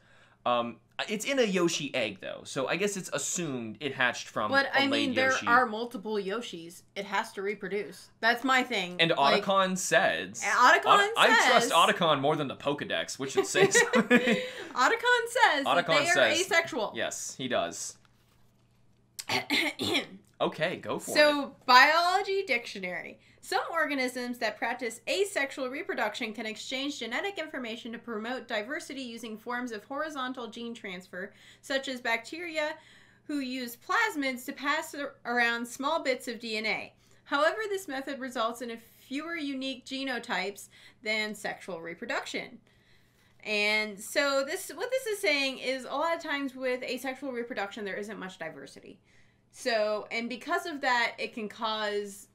Um, it's in a Yoshi egg though, so I guess it's assumed it hatched from. A But I mean, there Yoshi. are multiple Yoshis. It has to reproduce. That's my thing. And Like, says. Otacon Ot- I trust says- Otacon more than the Pokedex, which should say. Otacon says that Otacon they are asexual. yes, he does. Okay, go for it. so, biology dictionary. Some organisms that practice asexual reproduction can exchange genetic information to promote diversity using forms of horizontal gene transfer, such as bacteria who use plasmids to pass around small bits of DNA. However, this method results in a fewer unique genotypes than sexual reproduction. And so this what this is saying is a lot of times with asexual reproduction there isn't much diversity. So, and because of that, it can cause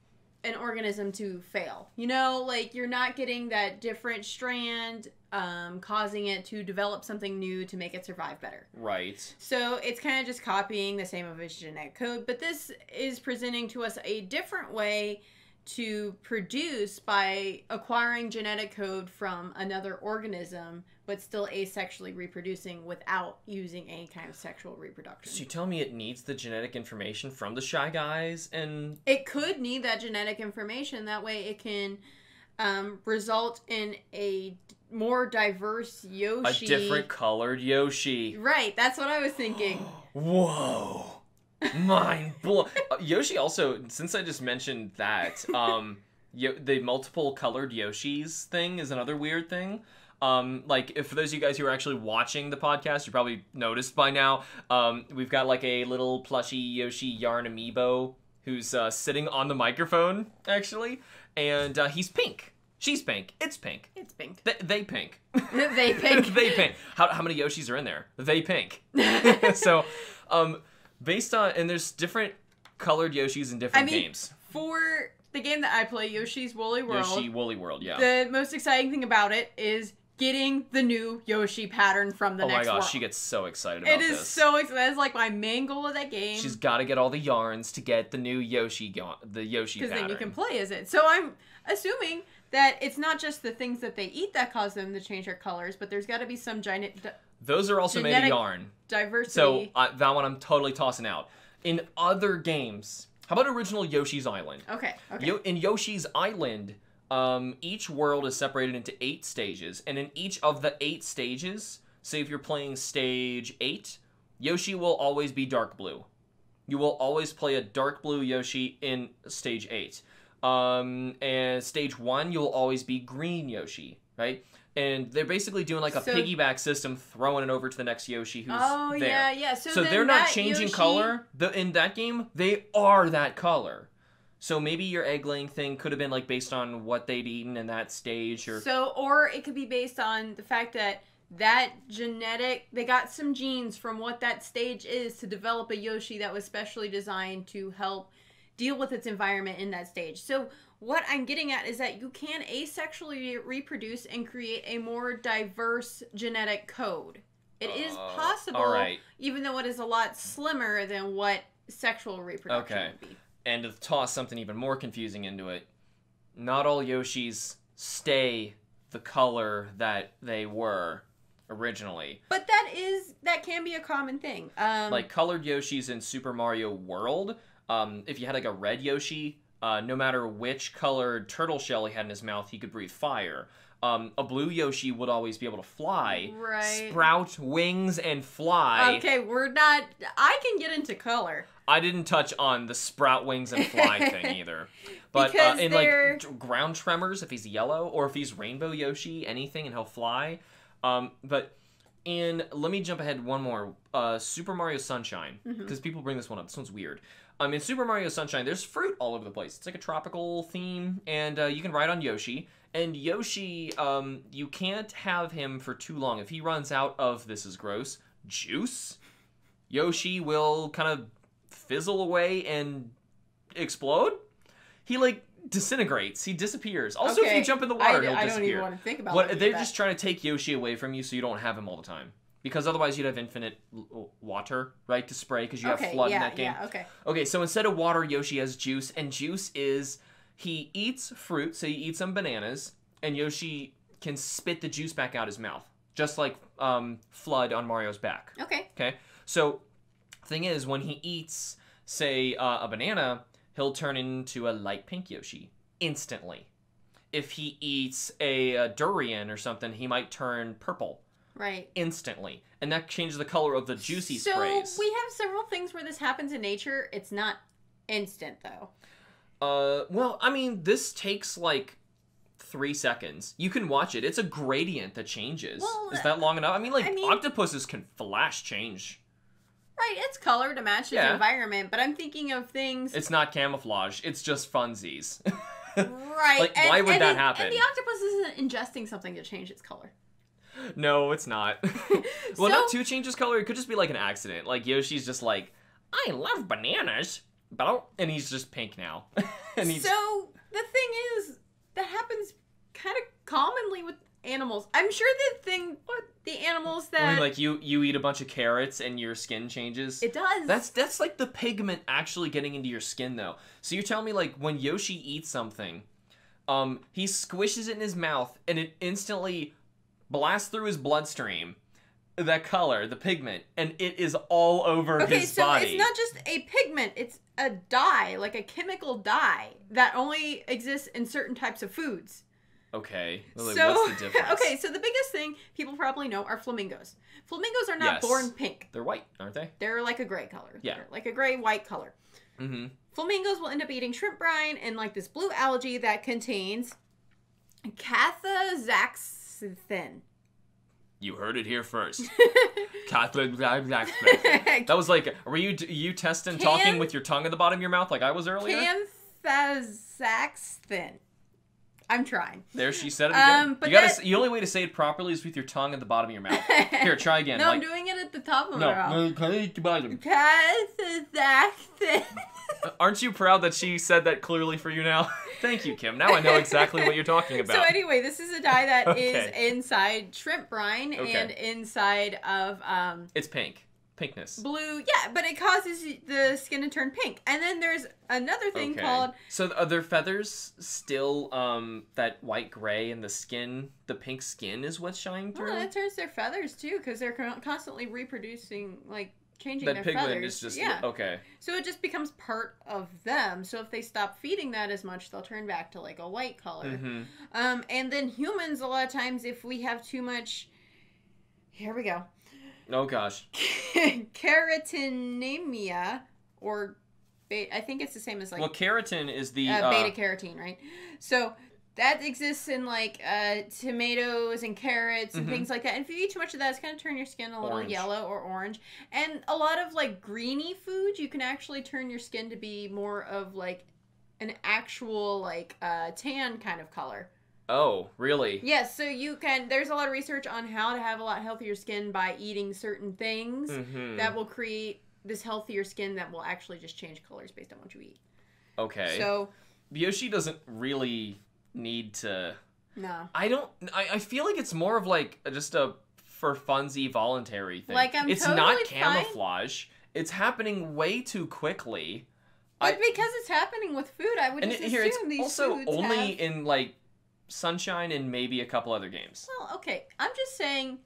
an organism to fail. You know, like you're not getting that different strand, um, causing it to develop something new to make it survive better. Right. So it's kind of just copying the same of its genetic code, but this is presenting to us a different way to produce by acquiring genetic code from another organism, but still asexually reproducing without using any kind of sexual reproduction. So you tell me it needs the genetic information from the Shy Guys and it could need that genetic information. That way, it can um, result in a more diverse Yoshi. a different colored Yoshi. Right, that's what I was thinking. Whoa. Mind blow. Uh, Yoshi also, since I just mentioned that, um, Yo- the multiple colored Yoshis thing is another weird thing. Um, like, if for those of you guys who are actually watching the podcast, you probably noticed by now, um, we've got like a little plushy Yoshi yarn amiibo who's uh, sitting on the microphone, actually, and uh, he's pink. She's pink. It's pink. It's pink. They, they pink. they pink. they pink. How, how many Yoshis are in there? They pink. so, um, based on and there's different colored Yoshis in different I mean, games. For the game that I play, Yoshi's Woolly World, Yoshi Woolly World, yeah. the most exciting thing about it is getting the new Yoshi pattern from the oh my next gosh, world. she gets so excited about It is this. so excited. That's like my main goal of that game. She's got to get all the yarns to get the new Yoshi, the Yoshi because then you can play as it. So I'm assuming that it's not just the things that they eat that cause them to change their colors, but there's got to be some giant Those are also made of yarn. diversity. So uh, that one I'm totally tossing out. In other games, how about original Yoshi's Island? okay, okay. Yo- in Yoshi's Island, um, each world is separated into eight stages, and in each of the eight stages, say if you're playing stage eight, Yoshi will always be dark blue. You will always play a dark blue Yoshi in stage eight. Um, and stage one, you'll always be green Yoshi, right? And they're basically doing like a So- piggyback system, throwing it over to the next Yoshi who's oh there. yeah, yeah. So, So, they're not changing Yoshi- color. The in that game, they are that color. So maybe your egg laying thing could have been like based on what they'd eaten in that stage, or So, or it could be based on the fact that that genetic, they got some genes from what that stage is to develop a Yoshi that was specially designed to help deal with its environment in that stage. So, what I'm getting at is that you can asexually reproduce and create a more diverse genetic code. It is Uh, possible, all right. even though it is a lot slimmer than what sexual reproduction Okay. would be. and to toss something even more confusing into it, not all Yoshis stay the color that they were originally. But that is that can be a common thing. Um, like colored Yoshis in Super Mario World. Um, if you had like a red Yoshi, uh, no matter which colored turtle shell he had in his mouth, he could breathe fire. Um, a blue Yoshi would always be able to fly, Right. sprout wings, and fly. Okay, we're not. I can get into color. I didn't touch on the sprout wings and fly thing either. But uh, in they're- like ground tremors, if he's yellow, or if he's rainbow Yoshi, anything, and he'll fly. Um, but in let me jump ahead one more. Uh, Super Mario Sunshine, Mm-hmm. because people bring this one up. This one's weird. Um, in Super Mario Sunshine, there's fruit all over the place. It's like a tropical theme, and uh, you can ride on Yoshi. And Yoshi, um, you can't have him for too long. If he runs out of this is gross juice, Yoshi will kind of fizzle away and explode. He like disintegrates. He disappears. Also, if you jump in the water, d- he'll I don't disappear. even want to think about. What they're just trying to take Yoshi away from you so you don't have him all the time. Because otherwise you'd have infinite water, right, to spray because you have Okay, FLUDD yeah, in that game. yeah, okay. Okay, so instead of water, Yoshi has juice, and juice is he eats fruit, so he eats some bananas, and Yoshi can spit the juice back out his mouth, just like um, FLUDD on Mario's back. Okay. Okay, so thing is, when he eats, say, uh, a banana, he'll turn into a light pink Yoshi instantly. If he eats a, uh durian or something, he might turn purple Right. instantly, and that changes the color of the juicy so sprays. we have several things where this happens in nature. It's not instant though. Uh, well, I mean, this takes like three seconds. You can watch it. It's a gradient that changes. Well, Is that long enough? I mean, like I mean- octopuses can flash change. Right. It's color to match the Yeah. environment, but I'm thinking of things. It's not camouflage. It's just funsies. right. like, why would that it- happen? And the octopus isn't ingesting something to change its color. no, it's not. well, not So- to change his color. It could just be like an accident. Like Yoshi's just like, I love bananas, but I don't-" and he's just pink now. and he's So the thing is, that happens kind of commonly with animals. I'm sure the thing, what the animals that I mean, like you you eat a bunch of carrots and your skin changes. it does. That's that's like the pigment actually getting into your skin though. So you're telling me like when Yoshi eats something, um, he squishes it in his mouth and it instantly blasts through his bloodstream, that color, the pigment, and it is all over okay. his So body. it's not just a pigment; it's a dye, like a chemical dye that only exists in certain types of foods. Okay. Well, so what's the difference? okay, so the biggest thing people probably know are flamingos. Flamingos are not Yes. born pink; They're white, aren't they? they're like a gray color. Yeah. They're like a gray white color. Mm-hmm. Flamingos will end up eating shrimp brine and like this blue algae that contains cathazaxanthin. You heard it here first. that was like, were you you testing Can- talking with your tongue at the bottom of your mouth like I was earlier? Canthazaxanthin. I'm trying. There, she said it again. Um, but you gotta. that- The only way to say it properly is with your tongue at the bottom of your mouth. Here, try again. No, like, I'm doing it at the top of no, my mouth. no, can I eat the bottom? Cathazaxanthin. Aren't you proud that she said that clearly for you now? Thank you, Kim. Now I know exactly what you're talking about. So anyway, this is a dye that is Okay. inside shrimp brine Okay. and inside of um it's pink. Pinkness. blue. Yeah, but it causes the skin to turn pink. And then there's another thing Okay. called So are their feathers still um that white gray and the skin, the pink skin is what's shining through? Well, that turns their feathers too, because they're constantly reproducing, like changing that their pigment feathers. is just yeah. okay. So it just becomes part of them. So if they stop feeding that as much, they'll turn back to like a white color. hmm Um, and then humans, a lot of times, if we have too much, here we go, Oh gosh. carotenemia, or beta, I think it's the same as like well, keratin is the uh, uh, beta carotene, right? So that exists in like uh, tomatoes and carrots and Mhm. things like that. And if you eat too much of that, it's going to turn your skin a little Orange. yellow or orange. And a lot of like greeny foods, you can actually turn your skin to be more of like an actual like uh, tan kind of color. Oh, really? Yes, so you can. There's a lot of research on how to have a lot healthier skin by eating certain things hmm that will create this healthier skin that will actually just change colors based on what you eat. Okay. So Yoshi doesn't really need to. no. I don't. I, I feel like it's more of like just a for funsy voluntary thing. Like, I'm it's totally not fine- camouflage. It's happening way too quickly. But I- because it's happening with food, I would just it- here it's assume these also foods only have... in like sunshine and maybe a couple other games. Well, okay. I'm just saying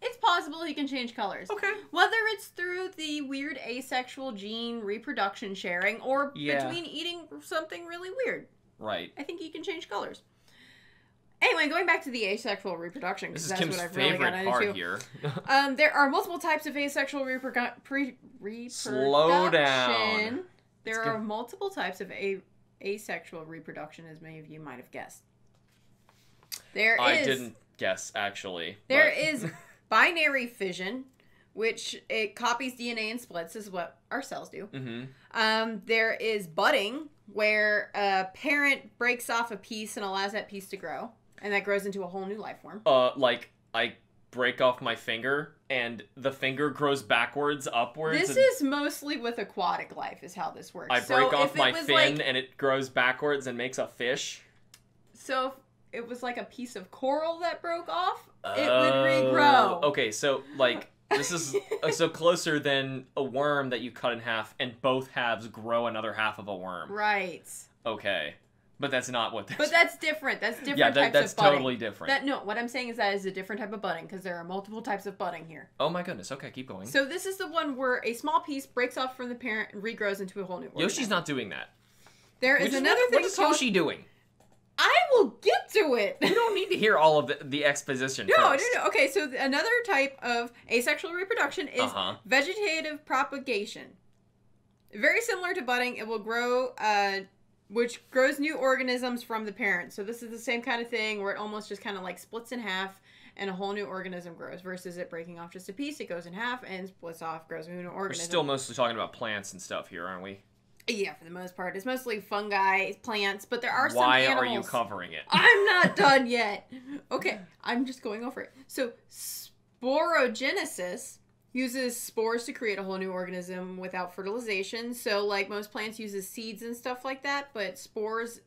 it's possible he can change colors. Okay. Whether it's through the weird asexual gene reproduction sharing or Yeah. between eating something really weird, Right. I think he can change colors. Anyway, going back to the asexual reproduction, because that's Kim's what I've really favorite got part into. here. Um, there are multiple types of asexual reprodu- pre- reproduction. Slow down. There It's are good. multiple types of a- asexual reproduction, as many of you might have guessed. There is I didn't guess actually. there but- is binary fission, which it copies DNA and splits, is what our cells do. Mhm. Um, there is budding, where a parent breaks off a piece and allows that piece to grow, and that grows into a whole new life form. Uh, like I break off my finger and the finger grows backwards, upwards. This is mostly with aquatic life, is how this works. I break if off my fin like- and it grows backwards and makes a fish. so it was like a piece of coral that broke off, it Oh, would regrow. Oh, okay, so like this is so closer than a worm that you cut in half and both halves grow another half of a worm. Right. Okay, but that's not what. This... But that's different. That's different yeah, that, types that's of budding. totally different. That no, what I'm saying is that is a different type of budding because there are multiple types of budding here. Oh my goodness. Okay, keep going. So this is the one where a small piece breaks off from the parent and regrows into a whole new. Yoshi's not doing that. There is Which is is another what, thing what is called. Yoshi doing? I will get to it. You don't need to hear all of the, the exposition No, first. no, no. Okay, so th- another type of asexual reproduction is Uh-huh. vegetative propagation. Very similar to budding, it will grow, uh, which grows new organisms from the parent. So this is the same kind of thing where it almost just kind of like splits in half and a whole new organism grows versus it breaking off just a piece. It goes in half and splits off, grows a new organism. We're still mostly talking about plants and stuff here, aren't we? Yeah, for the most part, it's mostly fungi, plants, but there are some Why animals. are you covering it? I'm not done yet. Okay, I'm just going over it. So, sporogenesis uses spores to create a whole new organism without fertilization. So, like most plants uses seeds and stuff like that, but spores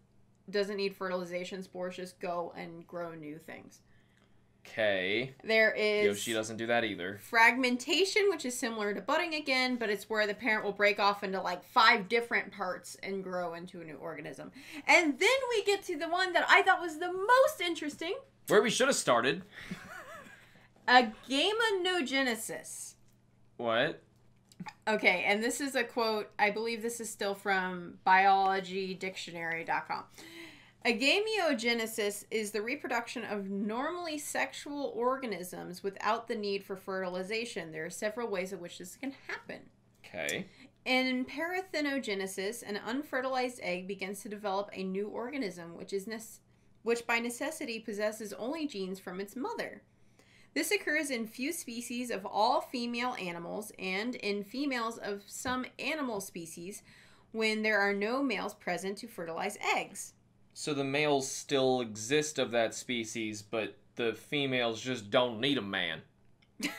doesn't need fertilization. Spores just go and grow new things. Okay. There is Yoshi doesn't do that either. fragmentation, which is similar to budding again, but it's where the parent will break off into like five different parts and grow into a new organism. And then we get to the one that I thought was the most interesting Where we should have started. a gamanogenesis. What? Okay, and this is a quote. I believe this is still from biologydictionary.com. A is the reproduction of normally sexual organisms without the need for fertilization. There are several ways in which this can happen. Okay. In parthenogenesis, an unfertilized egg begins to develop a new organism, which is nec- which by necessity possesses only genes from its mother. This occurs in few species of all female animals and in females of some animal species when there are no males present to fertilize eggs. So the males still exist of that species, but the females just don't need a man. Is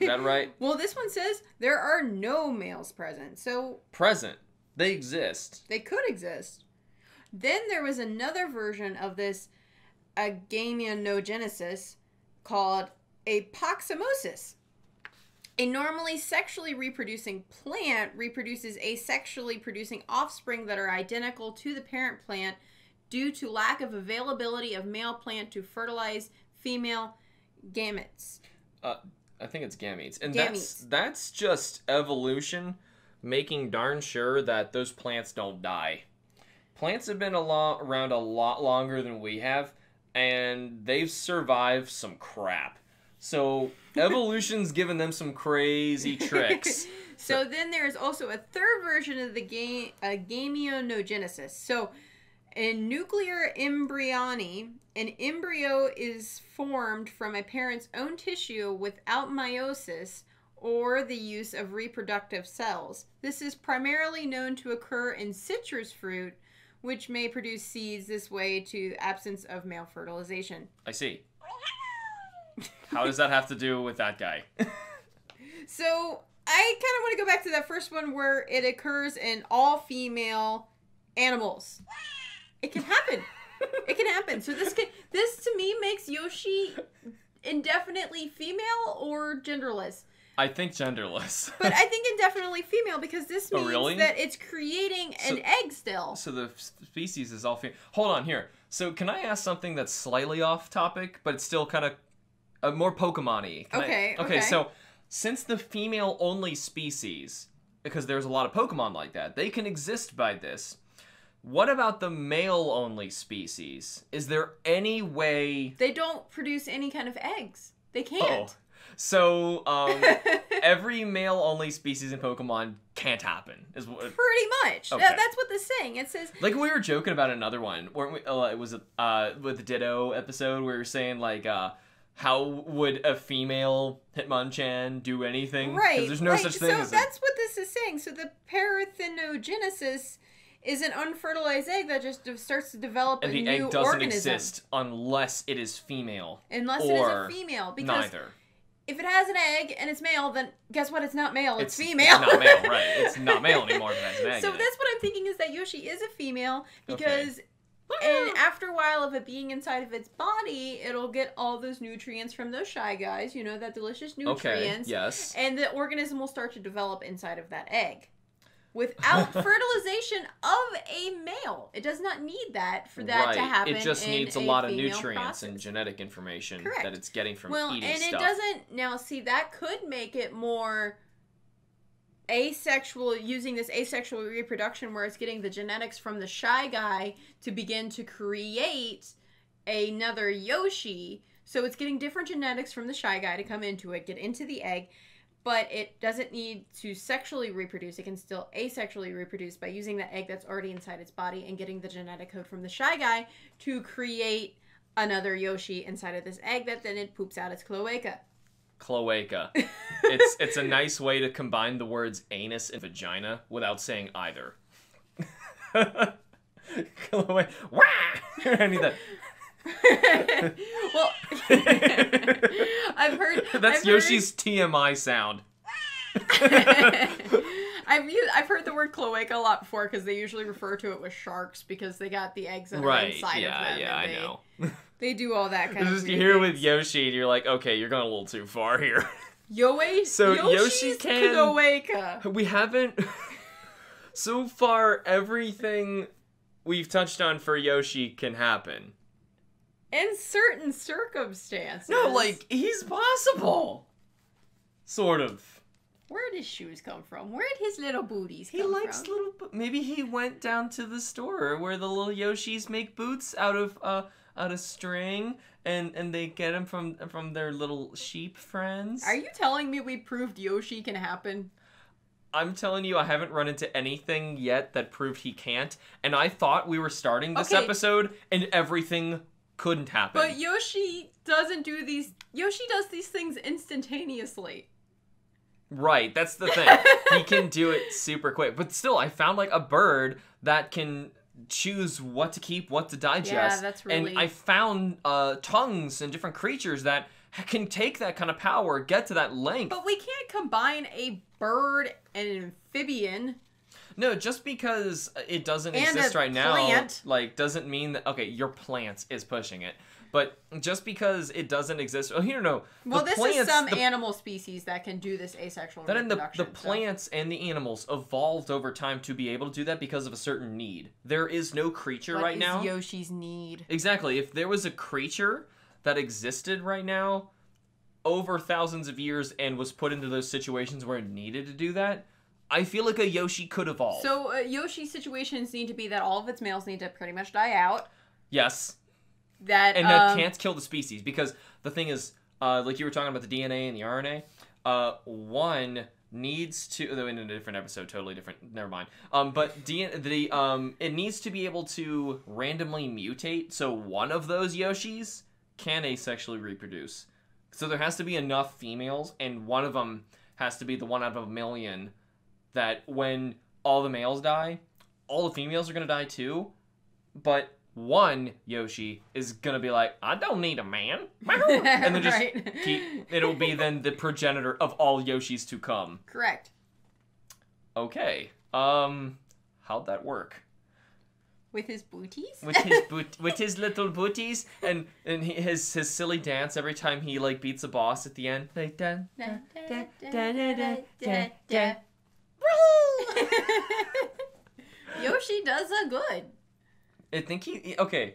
that right? well, this one says there are no males present, so Present. They exist. They could exist. Then there was another version of this agamiogenesis called apoximosis. A normally sexually reproducing plant reproduces asexually producing offspring that are identical to the parent plant due to lack of availability of male plant to fertilize female gametes. Uh, I think it's gametes, and Gametes. that's that's just evolution making darn sure that those plants don't die. Plants have been a lot around a lot longer than we have, and they've survived some crap. So evolution's given them some crazy tricks. So then there's also a third version of the game, uh, gameonogenesis. So in nuclear embryony, an embryo is formed from a parent's own tissue without meiosis or the use of reproductive cells. This is primarily known to occur in citrus fruit, which may produce seeds this way to absence of male fertilization. I see. How does that have to do with that guy? So I kind of want to go back to that first one where it occurs in all female animals. It can happen. it can happen. So this can this to me makes Yoshi indefinitely female or genderless. I think genderless. But I think indefinitely female because this Oh, means really? that it's creating an So- egg still. So the species is all female. Hold on here. So can I ask something that's slightly off topic, but it's still kind of uh, more Pokemon-y? Can I- Okay, okay. okay. So since the female-only species, because there's a lot of Pokemon like that, they can exist by this. What about the male-only species? Is there any way? They don't produce any kind of eggs. They Oh, can't. Oh. so um, every male-only species in Pokemon can't happen. Is what? Pretty much. Okay. That, that's what this saying. It says Like we were joking about another one, weren't we? Uh, it was uh with the Ditto episode where we were saying like uh how would a female Hitmonchan do anything? Right. There's no right. such thing so as a, that's what this is saying. So the parthenogenesis is an unfertilized egg that just starts to develop and a the new egg doesn't organism. exist unless it is female. Unless it is a female. Because Neither. if it has an egg and it's male, then guess what? It's not male, it's, It's female. It's not male, right? It's not male anymore. If it has an egg so that's what I'm thinking is that Yoshi is a female Okay. because ah. and after a while of it being inside of its body, it'll get all those nutrients from those shy guys, you know, that delicious nutrients. okay. Yes. and the organism will start to develop inside of that egg without fertilization of a male. It does not need that for that right. to happen. It just needs a lot of nutrients and genetic information Correct. that it's getting from well, eating and stuff. it doesn't now see that could make it more asexual using this asexual reproduction where it's getting the genetics from the shy guy to begin to create another Yoshi. So it's getting different genetics from the shy guy to come into it, get into the egg, but it doesn't need to sexually reproduce. It can still asexually reproduce by using the egg that's already inside its body and getting the genetic code from the shy guy to create another Yoshi inside of this egg that then it poops out its cloaca. Cloaca. it's it's a nice way to combine the words anus and vagina without saying either. Cloaca. Wah! I need that. well, I've heard That's I've Yoshi's TMI sound. I've used, I've heard the word cloaca a lot before because they usually refer to it with sharks because they got the eggs that are inside Yeah. of them. Yeah. I know. They do all that kind Just of. you weird hear with. Yoshi, and you're like, okay, you're going a little too far here. Yoe, So Yoshi can- cloaca. we haven't. so far, everything we've touched on for Yoshi can happen. In certain circumstances. No, like he's possible. Sort of. Where'd his shoes come from? Where'd his little booties He come likes from? little. bo- Maybe he went down to the store where the little Yoshis make boots out of uh out of string, and and they get them from from their little sheep friends. Are you telling me we proved Yoshi can happen? I'm telling you, I haven't run into anything yet that proved he can't, and I thought we were starting this Okay. episode and everything couldn't happen. But Yoshi doesn't do these. Yoshi does these things instantaneously. Right, that's the thing. he can do it super quick. But still, I found like a bird that can choose what to keep, what to digest. Yeah, that's really- And I found uh, tongues and different creatures that can take that kind of power, get to that length. But we can't combine a bird and an amphibian. No, just because uh, it doesn't And exist right now, like doesn't mean that okay, your plant is pushing it. But just because it doesn't exist, oh, here no. Well, this plants, is some the, animal species that can do this asexual Then the reproduction. the so- plants and the animals evolved over time to be able to do that because of a certain need. There is no creature What right is now. Yoshi's need. Exactly. If there was a creature that existed right now over thousands of years and was put into those situations where it needed to do that, I feel like a Yoshi could evolve. So uh, Yoshi's situations need to be that all of its males need to pretty much die out. yes, That and that um, can't kill the species because the thing is, uh, like you were talking about the DNA and the RNA, uh, one needs to though in a different episode totally different never mind um but D- the um it needs to be able to randomly mutate so one of those yoshis can asexually reproduce so there has to be enough females and one of them has to be the one out of a million that when all the males die all the females are going to die too but one yoshi is going to be like i don't need a man and then just Right. keep, it'll be then the progenitor of all yoshis to come Correct. okay um how'd that work With his booties? with his boot with his little booties and and he, his his silly dance every time he like beats a boss at the end like dun, dun, dun, dun, dun, dun, dun, dun. Yoshi does a good. I think he okay.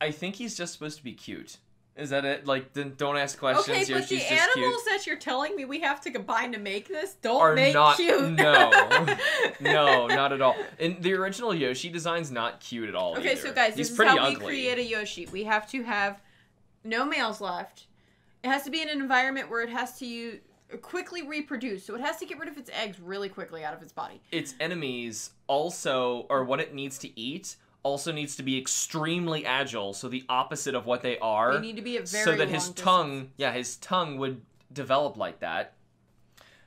I think he's just supposed to be cute. Is that it? Like, then don't ask questions. Okay, but Yoshi's the just animals cute. that you're telling me we have to combine to make this don't Are make not- cute. no. No, not at all. And the original Yoshi design's not cute at all. Okay, either. so guys, he's this is how ugly. we create a Yoshi. We have to have no males left. It has to be in an environment where it has to u- quickly reproduce. So it has to get rid of its eggs really quickly out of its body. its enemies also, or what it needs to eat, also needs to be extremely agile. So the opposite of what they are. They need to be a very so that his long tongue, yeah, his tongue would develop like that.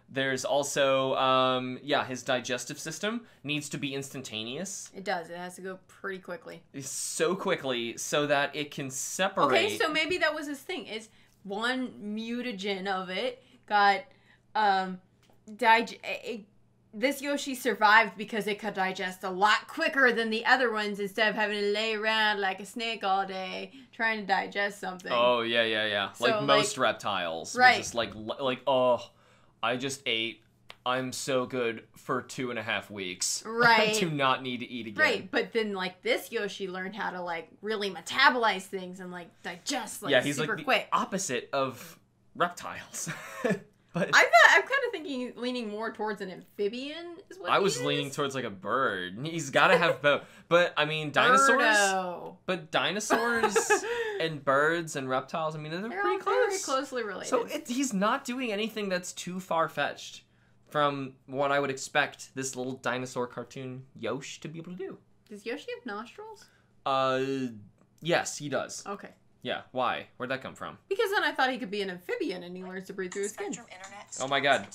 There's also, um, yeah, his digestive system needs to be instantaneous, It does. It has to go pretty quickly. so quickly, so that it can separate. Okay, so maybe that was his thing. Is one mutagen of it got um dig- it, this Yoshi survived because it could digest a lot quicker than the other ones instead of having to lay around like a snake all day trying to digest something. Oh yeah, yeah, yeah. So, like like- most reptiles, Right. is like like oh, I just ate. I'm so good for two and a half weeks. I Right. do not need to eat again. Right, but then like this Yoshi learned how to like really metabolize things and like digest like yeah, he's super like the quick. opposite of reptiles. but I thought I'm kind of thinking leaning more towards an amphibian is what I was is. leaning towards like a bird. He's got to have both. But I mean, dinosaurs. Birdo. But dinosaurs and birds and reptiles. I mean, they're, They're pretty all close. very closely related. So it, he's not doing anything that's too far fetched from what I would expect this little dinosaur cartoon Yosh to be able to do. Does Yoshi have nostrils? Uh, yes, he does. Okay. Yeah. Why? Where'd that come from? Because then I thought he could be an amphibian and he learns to breathe through his skin. Spectrum Internet Oh my God.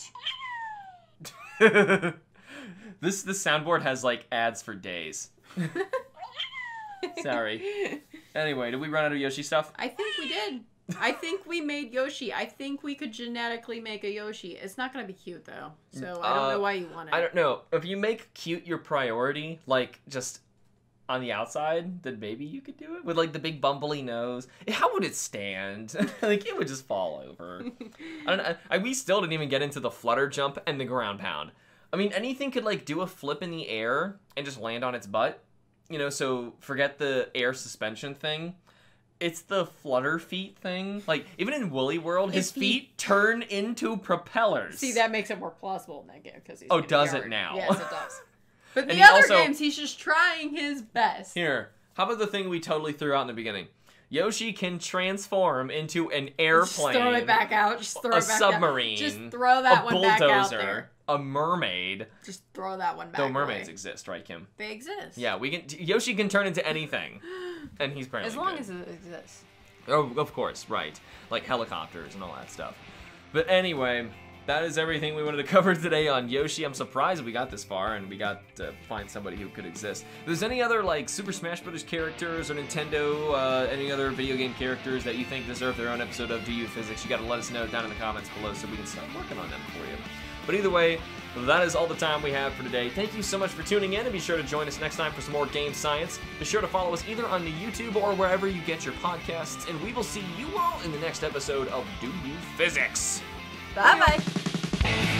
this this soundboard has like ads for days. Sorry. Anyway, did we run out of Yoshi stuff? I think we did. I think we made Yoshi. I think we could genetically make a Yoshi. It's not gonna be cute though, so I don't Uh, know why you want it. I don't know. If you make cute your priority, like just on the outside, then maybe you could do it with like the big bumbly nose. Eh, how would it stand? like it would just fall over. I don't. I, I, we still didn't even get into the flutter jump and the ground pound. I mean, anything could like do a flip in the air and just land on its butt. You know, so forget the air suspension thing. It's the flutter feet thing. Like even in Woolly World, his he- feet turn into propellers. See, that makes it more plausible in that game because he's. Oh, does it now? Yes, it does. But the other also- games, he's just trying his best. Here, how about the thing we totally threw out in the beginning? Yoshi can transform into an airplane. Just throw it back out. Just throw a it back out. submarine, Out. Just throw that one back out there. a mermaid. Just throw that one back. Though mermaids away. exist, right, Kim? They exist. Yeah, we can. Yoshi can turn into anything, and he's apparently As long good. as it exists. Oh, of course, right. Like helicopters and all that stuff. But anyway, that is everything we wanted to cover today on Yoshi. I'm surprised we got this far and we got to find somebody who could exist. If there's any other like Super Smash Bros. characters or Nintendo, uh, any other video game characters that you think deserve their own episode of Do You Physics, you gotta let us know down in the comments below so we can start working on them for you. But either way, that is all the time we have for today. Thank you so much for tuning in, and be sure to join us next time for some more game science. Be sure to follow us either on the YouTube or wherever you get your podcasts, and we will see you all in the next episode of Do You Physics. Bye bye.